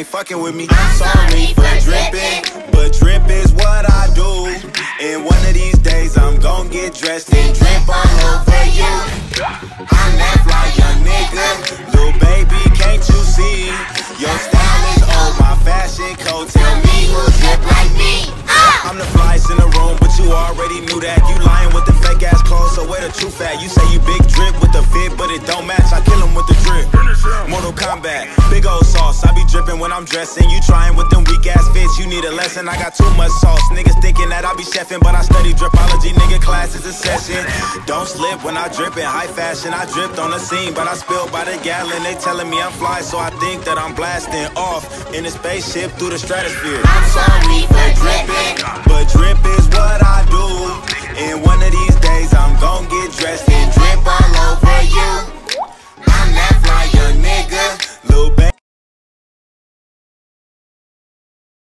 ain't fucking with me. Sorry for dripping, but drip is what I do. And one of these days I'm gon' get dressed and drip all over you. I'm that fly young nigga, little baby, can't you see? Your style is old, my fashion code. Tell me who drip like me. I'm the flyest in the room, but you already knew that. You lying with the fake ass clothes, so where the truth at? You say you big drip with the fit, but it don't match. I Big sauce. I be dripping when I'm dressing. You trying with them weak ass fits, you need a lesson. I got too much sauce. Niggas thinking that I be chefing, but I study dripology. Nigga, class is a session. Don't slip when I drip in high fashion. I dripped on the scene, but I spilled by the gallon. They telling me I'm fly, so I think that I'm blasting off in a spaceship through the stratosphere. I'm sorry for dripping,